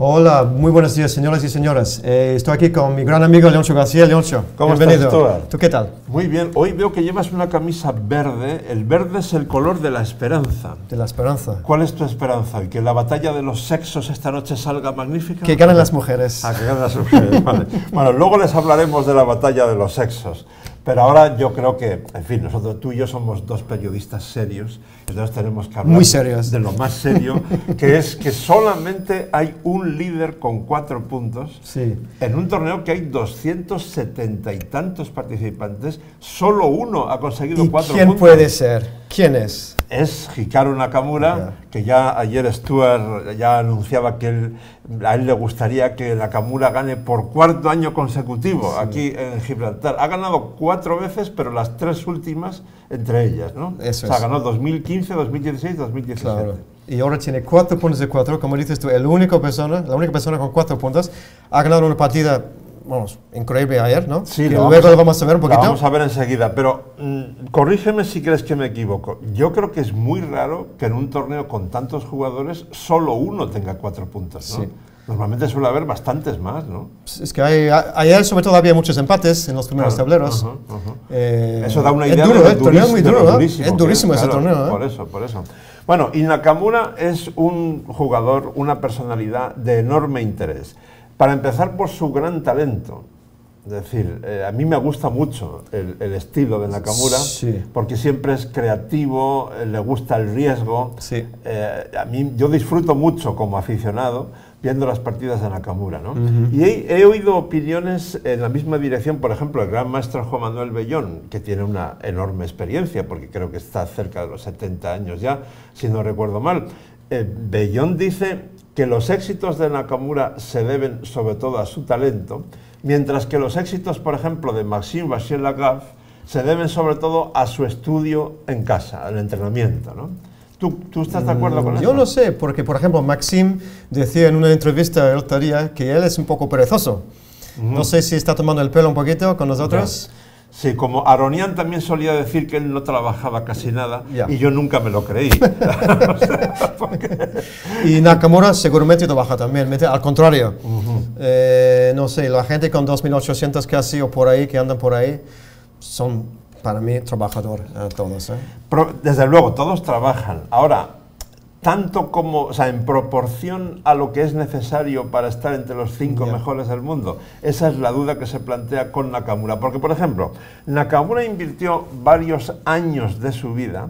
Hola, muy buenos días, señoras y señoras. Eh, estoy aquí con mi gran amigo Leoncho García. Leoncho, ¿Cómo bienvenido. estás, Stuart? ¿Tú qué tal? Muy bien, hoy veo que llevas una camisa verde. El verde es el color de la esperanza. De la esperanza. ¿Cuál es tu esperanza? ¿El que la batalla de los sexos esta noche salga magnífica? Que ganen las mujeres. Ah, que ganen las mujeres, vale. Bueno, luego les hablaremos de la batalla de los sexos. Pero ahora yo creo que, en fin, nosotros tú y yo somos dos periodistas serios, entonces tenemos que hablar Muy serios. de lo más serio, que es que solamente hay un líder con cuatro puntos. Sí. En un torneo que hay 270 y tantos participantes, solo uno ha conseguido ¿Y cuatro quién puntos. puede ser? ¿Quién es? Es Hikaru Nakamura, que ya ayer Stuart ya anunciaba que él- a él le gustaría que Nakamura gane por cuarto año consecutivo aquí en Gibraltar. Ha ganado cuatro veces, pero las tres últimas entre ellas, ¿no? Eso o sea, es. ganó 2015, 2016, 2017. Claro. Y ahora tiene cuatro puntos de cuatro, como dices tú, el único persona, la única persona con cuatro puntos. Ha ganado una partida, vamos, increíble ayer, ¿no? Sí, lo vamos a- lo vamos a ver un poquito. vamos a ver enseguida, pero mm, corrígeme si crees que me equivoco. Yo creo que es muy raro que en un torneo con tantos jugadores solo uno tenga cuatro puntos, ¿no? Sí. Normalmente suele haber bastantes más, ¿no? Es que hay- ayer sobre todo había muchos empates en los primeros Claro. tableros. Ajá, ajá. Eh, Eso da una es idea duro, de ¿eh? El torneo es muy duro, ¿eh? durísimo Es durísimo ese torneo, ¿eh? Por eso, por eso. Bueno, y Nakamura es un jugador, una personalidad de enorme interés. Para empezar por su gran talento. Es decir, eh, a mí me gusta mucho el, el estilo de Nakamura, Sí. porque siempre es creativo, eh, le gusta el riesgo. Sí. Eh, a mí, yo disfruto mucho como aficionado viendo las partidas de Nakamura, ¿no? Y he, he oído opiniones en la misma dirección, por ejemplo, el gran maestro Juan Manuel Bellón, que tiene una enorme experiencia, porque creo que está cerca de los 70 años ya, si no recuerdo mal. Eh, Bellón dice que los éxitos de Nakamura se deben sobre todo a su talento, mientras que los éxitos, por ejemplo, de Maxime Vachier-Lagrave se deben sobre todo a su estudio en casa, al entrenamiento, ¿no? ¿Tú, tú estás de acuerdo con eso? Mm, Yo no sé, porque por ejemplo Maxim decía en una entrevista el otro día que él es un poco perezoso. No sé si está tomando el pelo un poquito con nosotros. Sí, como Aronian también solía decir que él no trabajaba casi nada y yo nunca me lo creí. O sea, porque- Y Nakamura seguramente trabaja también, al contrario. Eh, no sé, la gente con 2.800 casi o por ahí, que andan por ahí, son para mí trabajador eh, todos. ¿eh? Pro- Desde luego, todos trabajan. Ahora, tanto como, o sea, en proporción a lo que es necesario para estar entre los cinco mejores del mundo. Esa es la duda que se plantea con Nakamura. Porque, por ejemplo, Nakamura invirtió varios años de su vida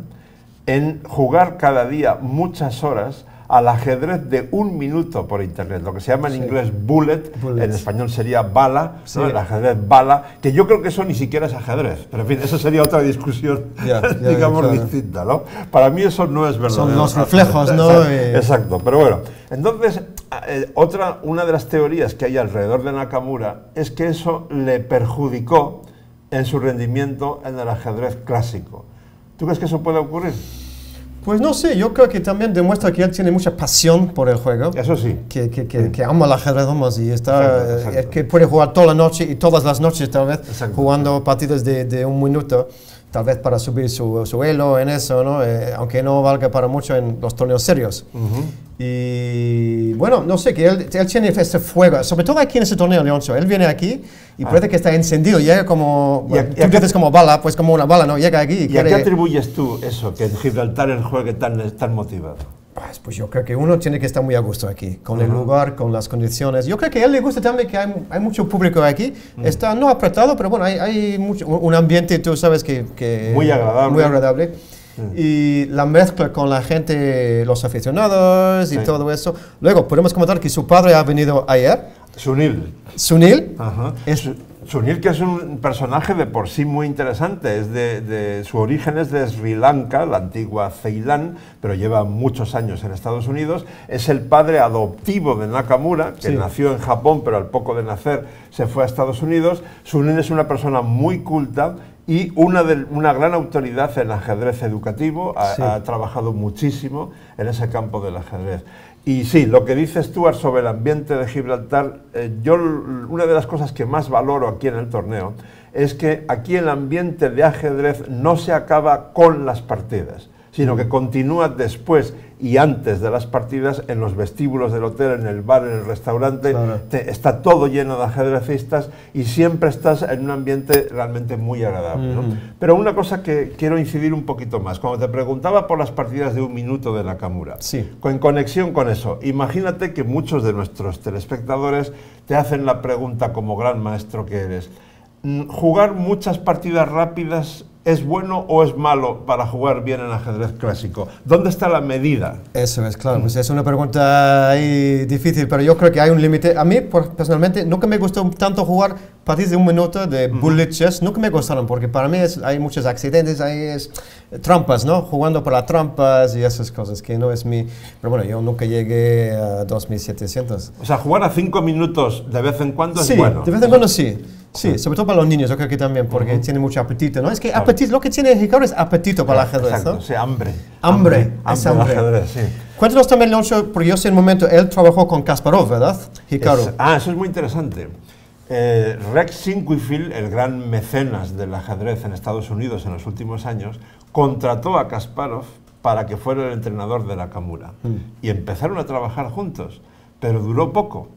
en jugar cada día muchas horas al ajedrez de un minuto por internet, lo que se llama en Sí. inglés bullet, en español sería bala, ¿no? Sí. el ajedrez bala, que yo creo que eso ni siquiera es ajedrez, pero en fin, eso sería otra discusión, ya, ya, digamos, claro. distinta, ¿no? Para mí eso no es verdad. Son los reflejos, ¿no? Exacto, Eh, Exacto, pero bueno, entonces, eh, otra, una de las teorías que hay alrededor de Nakamura es que eso le perjudicó en su rendimiento en el ajedrez clásico. ¿Tú crees que eso puede ocurrir? Pues no sé, yo creo que también demuestra que él tiene mucha pasión por el juego. Eso sí. Que, que, que, que ama el ajedrez vamos, y está, Exacto, eh, exacto. que puede jugar toda la noche y todas las noches tal vez Exacto. jugando partidas de, de un minuto, tal vez para subir su, su elo en eso, ¿no? Eh, aunque no valga para mucho en los torneos serios. Y bueno, no sé, que él, él tiene este fuego, sobre todo aquí en ese torneo, Leoncho. Él viene aquí y Ah. parece que está encendido, llega como, ¿Y a- bueno, y a tú dices como bala, pues como una bala, ¿no? Llega aquí y, ¿Y a quiere- qué atribuyes tú eso, que en Gibraltar el juegue tan, tan motivado? Pues, pues yo creo que uno tiene que estar muy a gusto aquí, con el lugar, con las condiciones. Yo creo que a él le gusta también que hay, hay mucho público aquí. Mm. Está no apretado, pero bueno, hay, hay mucho, un ambiente, tú sabes, que... que- Muy agradable. Muy agradable. Y la mezcla con la gente, los aficionados y Sí. todo eso. Luego, podemos comentar que su padre ha venido ayer, Sunil. Sunil. Ajá. Es- Sunil, que es un personaje de por sí muy interesante, es de, de- su origen es de Sri Lanka, la antigua Ceilán, pero lleva muchos años en Estados Unidos. Es el padre adoptivo de Nakamura, que Sí. nació en Japón, pero al poco de nacer se fue a Estados Unidos. Sunil es una persona muy culta y una, de- una gran autoridad en ajedrez educativo, ha, Sí. ha trabajado muchísimo en ese campo del ajedrez. Y sí, lo que dice Stuart sobre el ambiente de Gibraltar, eh, yo una de las cosas que más valoro aquí en el torneo es que aquí el ambiente de ajedrez no se acaba con las partidas, sino que continúa después y antes de las partidas, en los vestíbulos del hotel, en el bar, en el restaurante, Claro. te- está todo lleno de ajedrecistas y siempre estás en un ambiente realmente muy agradable. ¿no? Pero una cosa que quiero incidir un poquito más, cuando te preguntaba por las partidas de un minuto de Nakamura, Sí. con conexión con eso, imagínate que muchos de nuestros telespectadores te hacen la pregunta como gran maestro que eres, mm, ¿jugar muchas partidas rápidas es bueno o es malo para jugar bien en ajedrez clásico? ¿Dónde está la medida? Eso es, claro, pues es una pregunta ahí difícil, pero yo creo que hay un límite. A mí, personalmente, nunca me gustó tanto jugar partidas de un minuto de bullet chess, nunca me gustaron, porque para mí es- hay muchos accidentes, hay es, trampas, ¿no? Jugando por las trampas y esas cosas, que no es mi... Pero bueno, yo nunca llegué a 2700. O sea, jugar a cinco minutos de vez en cuando Sí, es bueno. de vez en cuando sí. Sí, sobre todo para los niños, yo creo que también, porque tienen mucho apetito, ¿no? Es que apetito, lo que tiene Hikaru es apetito para el ajedrez, Exacto, ¿no? sí, hambre. Hambre, es hambre hambre. de ajedrez, sí. Cuéntanos también, Leoncio, porque yo sé en un momento, él trabajó con Kasparov, ¿verdad? Hikaru. Es- ah, eso es muy interesante. Eh, Rex Sinquefield, el gran mecenas del ajedrez en Estados Unidos en los últimos años, contrató a Kasparov para que fuera el entrenador de Nakamura. Y empezaron a trabajar juntos, pero duró poco.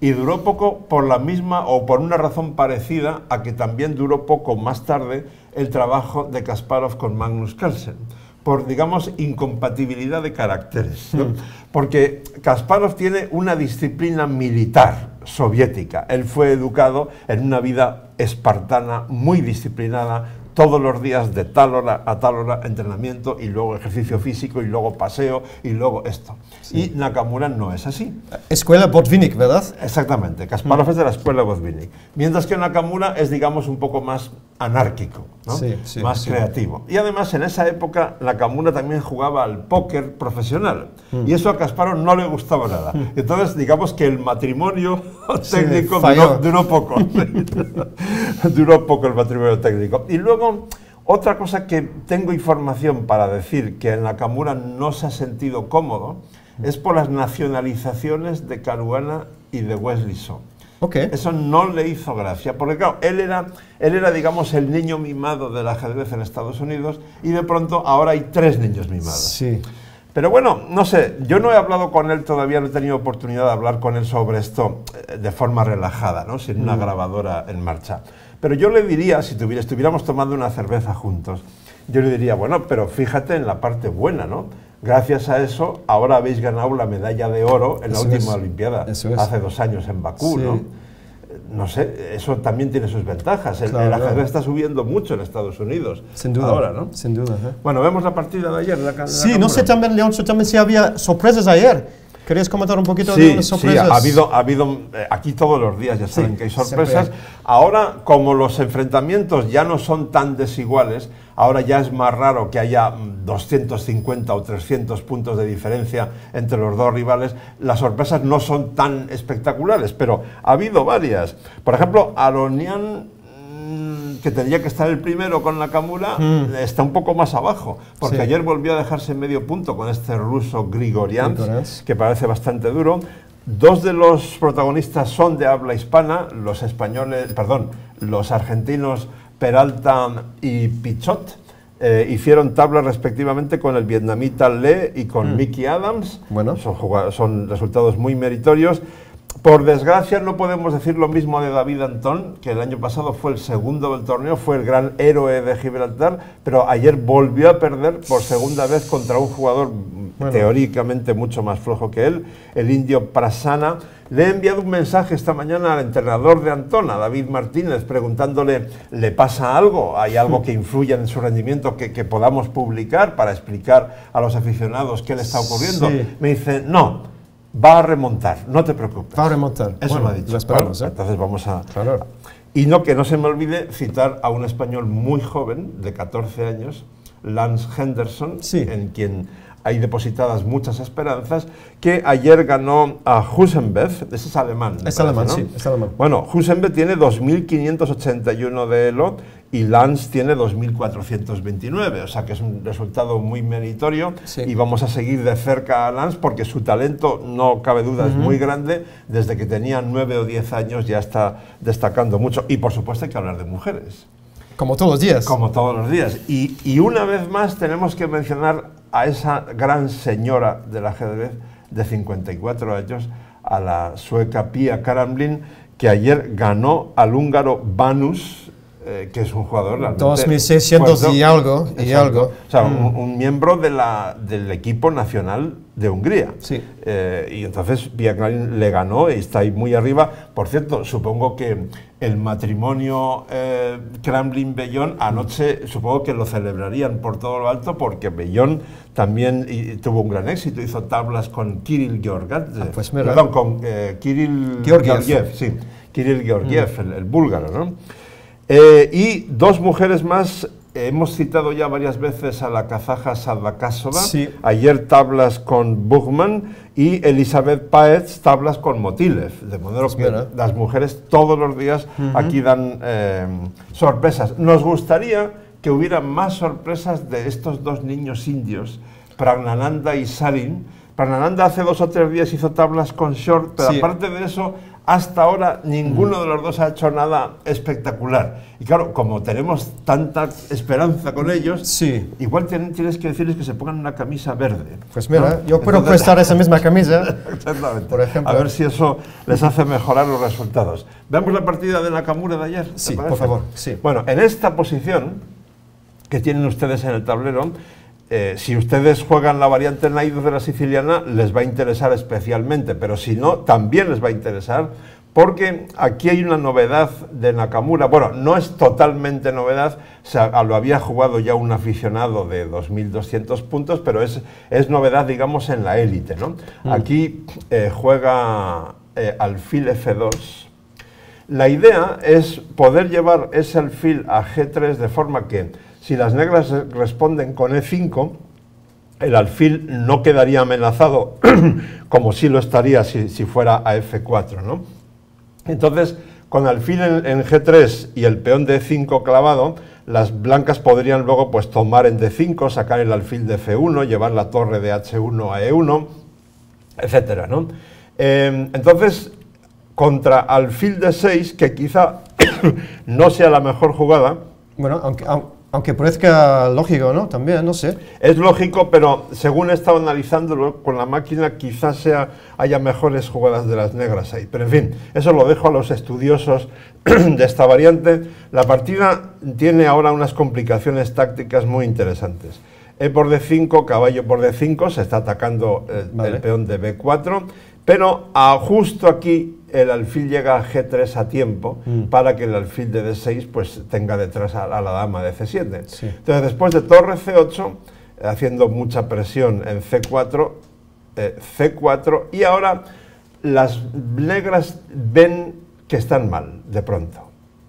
Y duró poco por la misma o por una razón parecida a que también duró poco más tarde el trabajo de Kasparov con Magnus Carlsen por, digamos, incompatibilidad de caracteres. ¿no? Porque Kasparov tiene una disciplina militar soviética. Él fue educado en una vida espartana, muy disciplinada, todos los días de tal hora a tal hora entrenamiento y luego ejercicio físico y luego paseo y luego esto. Y Nakamura no es así. Escuela Botvinnik, ¿verdad? Exactamente, Kasparov es de la escuela Bozvinik. Mientras que Nakamura es, digamos, un poco más anárquico, ¿no? Sí, sí, más sí. creativo. Y además, en esa época, Nakamura también jugaba al póker profesional. Y eso a Kasparov no le gustaba nada. Entonces, digamos que el matrimonio técnico duró, duró poco. duró poco el matrimonio técnico. Y luego, otra cosa que tengo información para decir que el Nakamura no se ha sentido cómodo es por las nacionalizaciones de Caruana y de Wesley So. Ok. Eso no le hizo gracia, porque claro, él era, él era, digamos, el niño mimado del ajedrez en Estados Unidos y de pronto ahora hay tres niños mimados. Sí. Pero bueno, no sé, yo no he hablado con él todavía, no he tenido oportunidad de hablar con él sobre esto eh, de forma relajada, ¿no? sin una grabadora en marcha. Pero yo le diría, si tuviera, estuviéramos tomando una cerveza juntos, yo le diría, bueno, pero fíjate en la parte buena, ¿no? Gracias a eso, ahora habéis ganado la medalla de oro en la Eso última es, Olimpiada, es. hace dos años en Bakú, Sí. ¿no? No sé, eso también tiene sus ventajas. El, Claro. el ajedrez está subiendo mucho en Estados Unidos. Sin duda. Ahora, ¿no? Sin duda. ¿eh? Bueno, vemos la partida de ayer. La, la Sí, no sé también, Leoncio, también si había sorpresas ayer. ¿Querías comentar un poquito de Sí, las sí, sorpresas? ha habido, ha habido eh, aquí todos los días, ya saben Sí, que hay sorpresas. Ahora, como los enfrentamientos ya no son tan desiguales, ahora ya es más raro que haya mm, 250 o 300 puntos de diferencia entre los dos rivales. Las sorpresas no son tan espectaculares, pero ha habido varias. Por ejemplo, Aronian mm, que tendría que estar el primero con Nakamura, está un poco más abajo, porque. Sí. ayer volvió a dejarse medio punto con este ruso Grigorian, que parece bastante duro. Dos de los protagonistas son de habla hispana, los españoles, perdón, los argentinos Peralta y Pichot. eh, hicieron tabla respectivamente con el vietnamita Le y con Mickey Adams. Bueno. Son, son resultados muy meritorios. Por desgracia no podemos decir lo mismo de David Antón, que el año pasado fue el segundo del torneo, fue el gran héroe de Gibraltar, pero ayer volvió a perder por segunda vez contra un jugador Bueno. teóricamente mucho más flojo que él, el indio Prasana. Le he enviado un mensaje esta mañana al entrenador de Antón, a David Martínez, preguntándole, ¿le pasa algo? ¿Hay algo que influya en su rendimiento que, que podamos publicar para explicar a los aficionados qué le está ocurriendo? Sí. Me dice, no, va a remontar, no te preocupes. Va a remontar. Eso Bueno, me ha dicho. Lo esperamos, Bueno, ¿eh? Entonces vamos a... Claro. Y no que no se me olvide citar a un español muy joven, de 14 años, Lance Henderson, Sí. en quien hay depositadas muchas esperanzas, que ayer ganó a Husenbeth, ese es alemán. Es parece, alemán, ¿no? sí, es alemán. Bueno, Husenbeth tiene 2.581 de Elo y Lance tiene 2.429, o sea que es un resultado muy meritorio Sí. y vamos a seguir de cerca a Lance porque su talento, no cabe duda, es muy grande. Desde que tenía 9 o 10 años ya está destacando mucho. Y por supuesto hay que hablar de mujeres. Como todos los días. Como todos los días. Y, y una vez más tenemos que mencionar a esa gran señora del ajedrez de 54 años, a la sueca Pia Karamlin, que ayer ganó al húngaro Banus, eh, que es un jugador realmente 2600 y algo, y algo. O sea, Mm. un, un miembro de la, del equipo nacional de Hungría. Sí. Eh, y entonces Karamlin le ganó y está ahí muy arriba. Por cierto, supongo que el matrimonio eh, Kremlin-Bellón anoche supongo que lo celebrarían por todo lo alto porque Bellón también y- tuvo un gran éxito, hizo tablas con Kirill Georgadze. Ah, pues mira. Perdón, con eh, Kirill Georgiev. Georgiev, sí, Kirill Georgiev, el, el búlgaro, ¿no? Eh, y dos mujeres más, eh, hemos citado ya varias veces a la kazaja Sadvakasova, Sí. ayer tablas con Bugman y Elizabeth Paetz tablas con Motilev, de modo que las mujeres todos los días aquí dan eh, sorpresas. Nos gustaría que hubiera más sorpresas de estos dos niños indios, Pragnananda y Sarin. Pragnananda hace dos o tres días hizo tablas con Short, pero Sí. aparte de eso, hasta ahora ninguno de los dos ha hecho nada espectacular. Y claro, como tenemos tanta esperanza con ellos, Sí. igual tienen- tienes que decirles que se pongan una camisa verde. Pues mira, ¿no? yo puedo prestar esa misma camisa. Exactamente. Por ejemplo. A ver si eso les hace mejorar los resultados. ¿Vemos la partida de Nakamura de ayer? ¿te Sí, por favor, sí. Bueno, en esta posición que tienen ustedes en el tablero, eh, si ustedes juegan la variante Naidu de la siciliana, les va a interesar especialmente, pero si no, también les va a interesar. Porque aquí hay una novedad de Nakamura. Bueno, no es totalmente novedad, o sea, lo había jugado ya un aficionado de 2.200 puntos, pero es, es novedad, digamos, en la élite. ¿no? Aquí eh, juega eh, alfil F2, la idea es poder llevar ese alfil a G3 de forma que si las negras responden con E5, el alfil no quedaría amenazado como si lo estaría si, fuera a F4. ¿no? Entonces, con alfil en, en G3 y el peón de E5 clavado, las blancas podrían luego pues, tomar en D5, sacar el alfil de F1, llevar la torre de H1 a E1, etcétera, ¿no? Eh, entonces, contra alfil de 6, que quizá no sea la mejor jugada, Bueno, aunque, au- aunque parezca lógico, ¿no? También, no sé. es lógico, pero según he estado analizándolo con la máquina, quizás sea, haya mejores jugadas de las negras ahí. Pero en fin, eso lo dejo a los estudiosos de esta variante. La partida tiene ahora unas complicaciones tácticas muy interesantes. E por D5, caballo por D5, se está atacando eh, Vale. el peón de B4, pero a justo aquí el alfil llega a G3 a tiempo para que el alfil de D6 pues tenga detrás a, a la dama de C7. Sí. Entonces después de torre C8, eh, haciendo mucha presión en C4, eh, C4 y ahora las negras ven que están mal de pronto.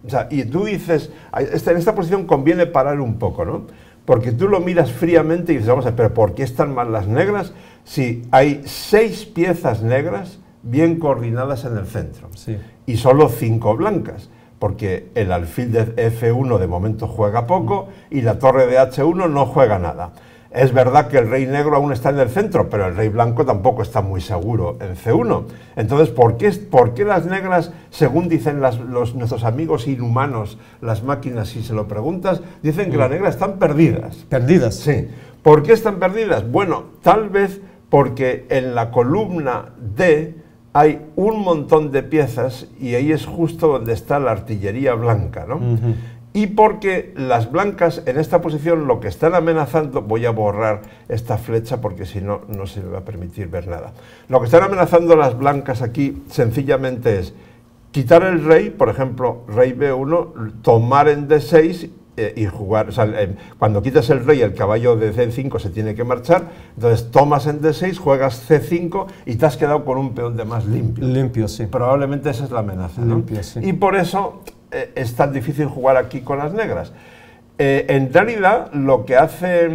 O sea, y tú dices, "Ay, esta- en esta posición conviene parar un poco, ¿no? Porque tú lo miras fríamente y dices, vamos a ver, pero ¿por qué están mal las negras si hay seis piezas negras bien coordinadas en el centro? Sí. y solo cinco blancas, porque el alfil de F1 de momento juega poco y la torre de H1 no juega nada. Es verdad que el rey negro aún está en el centro, pero el rey blanco tampoco está muy seguro en C1. Entonces, ¿por qué, por qué las negras, según dicen las- los, nuestros amigos inhumanos, las máquinas, si se lo preguntas, dicen que las negras están perdidas? Perdidas. Sí. ¿Por qué están perdidas? Bueno, tal vez porque en la columna D hay un montón de piezas y ahí es justo donde está la artillería blanca, ¿no? Y porque las blancas en esta posición lo que están amenazando, voy a borrar esta flecha porque si no, no se me va a permitir ver nada. Lo que están amenazando las blancas aquí sencillamente es quitar el rey, por ejemplo, rey B1, tomar en D6 eh, y jugar. O sea, eh, cuando quitas el rey, el caballo de C5 se tiene que marchar, entonces tomas en D6, juegas C5 y te has quedado con un peón de más limpio. Limpio, sí. Probablemente esa es la amenaza. ¿no? Limpio, sí. Y por eso eh, es tan difícil jugar aquí con las negras. En realidad, lo que hace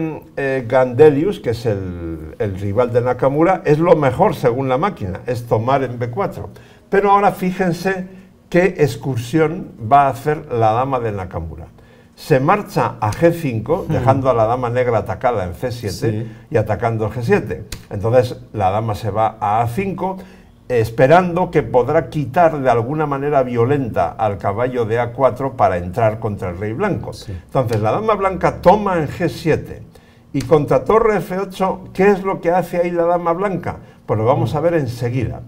Gandelius, que es el, el rival de Nakamura, es lo mejor según la máquina, es tomar en B4. Pero ahora fíjense qué excursión va a hacer la dama de Nakamura. Se marcha a G5, dejando a la dama negra atacada en C7 Sí. y atacando G7. Entonces la dama se va a A5 esperando que podrá quitar de alguna manera violenta al caballo de A4 para entrar contra el rey blanco. Entonces la dama blanca toma en G7 y contra torre F8, ¿qué es lo que hace ahí la dama blanca? Pues lo vamos a ver enseguida.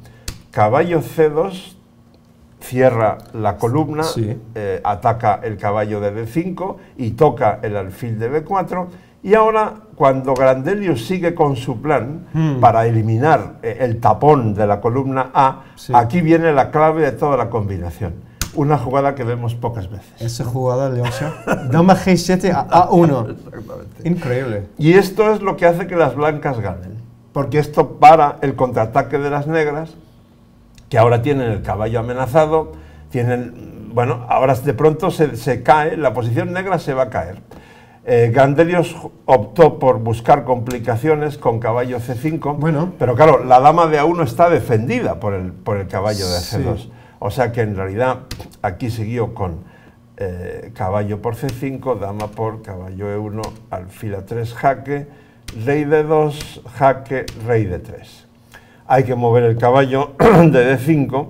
Caballo C2 cierra la columna, eh, ataca el caballo de D5 y toca el alfil de B4 y ahora, cuando Grandelius sigue con su plan hmm. para eliminar eh, el tapón de la columna A, aquí viene la clave de toda la combinación. Una jugada que vemos pocas veces. Esa jugada, Leoncio. Dama G7 a A1. Increíble. Y esto es lo que hace que las blancas ganen. Porque esto para el contraataque de las negras, que ahora tienen el caballo amenazado, tienen, bueno, ahora de pronto se, se cae, la posición negra se va a caer. Eh, Gandelios optó por buscar complicaciones con caballo C5, bueno. pero claro, la dama de A1 está defendida por el, por el caballo de C2. O sea que en realidad aquí siguió con eh, caballo por C5, dama por caballo E1, alfil A3, jaque, rey de 2, jaque, rey de 3. Hay que mover el caballo de D5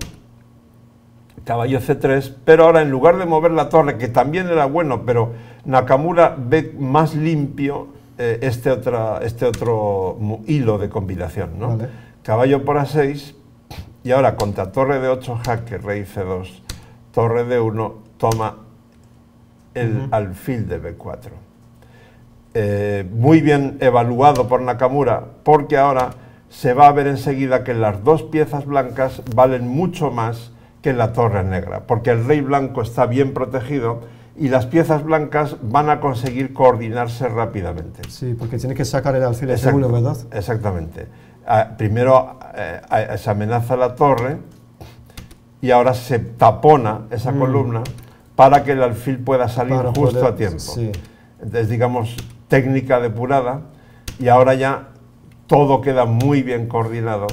caballo C3, pero ahora en lugar de mover la torre, que también era bueno, pero Nakamura ve más limpio eh, este, otra, este otro hilo de combinación. ¿no? Caballo por A6 y ahora contra torre de 8, jaque, rey C2, torre de 1, toma el alfil de B4. Eh, muy bien evaluado por Nakamura, porque ahora se va a ver enseguida que las dos piezas blancas valen mucho más que la torre negra, porque el rey blanco está bien protegido y las piezas blancas van a conseguir coordinarse rápidamente. Sí, porque tiene que sacar el alfil segundo, ¿verdad? Exactamente. Ah, primero eh, se amenaza la torre y ahora se tapona esa mm. columna para que el alfil pueda salir justo a tiempo. Sí. Entonces, digamos, técnica depurada y ahora ya todo queda muy bien coordinado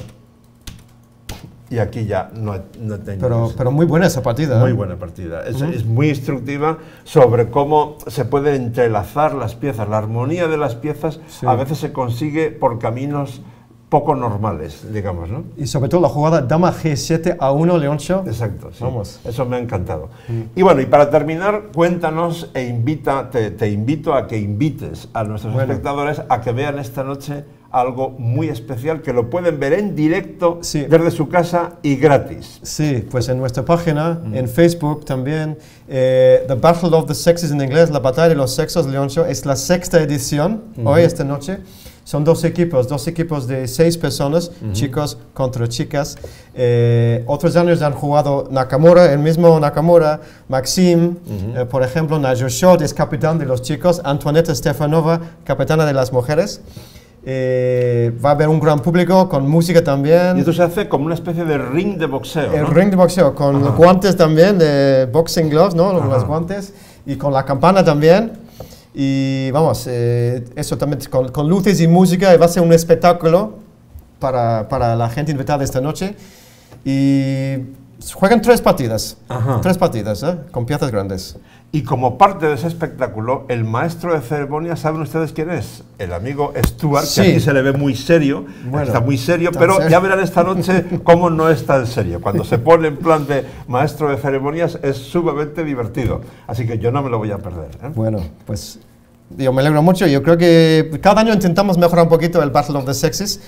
y aquí ya no, no tengo... Pero, pero muy buena esa partida. Muy ¿eh? buena partida. Es, es, muy instructiva sobre cómo se pueden entrelazar las piezas. La armonía de las piezas a veces se consigue por caminos poco normales, digamos, ¿no? Y sobre todo la jugada dama G7 a 1 Leoncho. Exacto, sí. Vamos. Eso me ha encantado. Mm. Y bueno, y para terminar, cuéntanos e invita, te, te invito a que invites a nuestros espectadores a que vean esta noche algo muy especial que lo pueden ver en directo desde su casa y gratis. Sí, pues en nuestra página, en Facebook también, eh, The Battle of the Sexes en inglés, la batalla de los sexos, Leoncho, es la sexta edición, hoy, esta noche. Son dos equipos, dos equipos de seis personas, chicos contra chicas. Eh, otros años han jugado Nakamura, el mismo Nakamura, Maxim, eh, por ejemplo, Nigel Short es capitán de los chicos, Antoinette Stefanova, capitana de las mujeres. Eh, va a haber un gran público con música también. Y esto se hace como una especie de ring de boxeo. El ring de boxeo, con los guantes también, de boxing gloves, ¿no? Los guantes. Y con la campana también. Y vamos, eh, eso también con, con, luces y música. Va a ser un espectáculo para, para la gente invitada esta noche. Y juegan tres partidas. Tres partidas, ¿eh? Con piezas grandes. Y como parte de ese espectáculo, el maestro de ceremonia, ¿saben ustedes quién es? El amigo Stuart, que aquí se le ve muy serio, está muy serio, pero ya verán esta noche cómo no es tan serio. Cuando se pone en plan de maestro de ceremonias es sumamente divertido. Así que yo no me lo voy a perder. ¿eh? Bueno, pues yo me alegro mucho. Yo creo que cada año intentamos mejorar un poquito el Battle of the Sexes.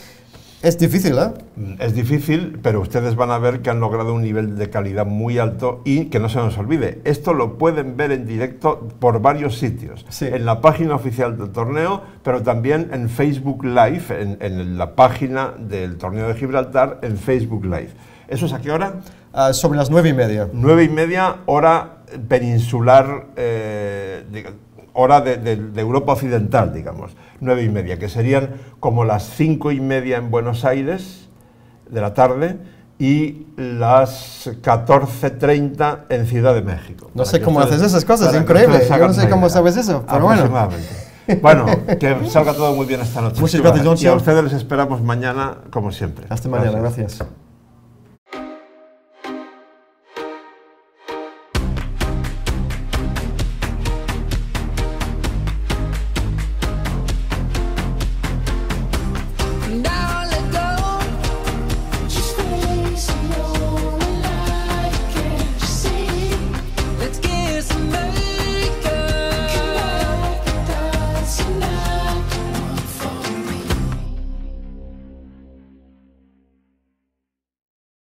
Es difícil, ¿eh? Mm, es difícil, pero ustedes van a ver que han logrado un nivel de calidad muy alto y que no se nos olvide, esto lo pueden ver en directo por varios sitios. En la página oficial del torneo, pero también en Facebook Live, en, la página del torneo de Gibraltar, en Facebook Live. ¿Eso es a qué hora? Ah, sobre las nueve y media. Nueve y media, hora peninsular, eh, hora de, Europa Occidental, digamos, nueve y media, que serían como las cinco y media en Buenos Aires de la tarde y las 14.30 en Ciudad de México. No sé cómo haces esas cosas, es increíble. Yo no sé cómo sabes eso, pero bueno. Bueno, que salga todo muy bien esta noche. Muchas gracias, Y a ustedes les esperamos mañana, como siempre. Hasta mañana, gracias.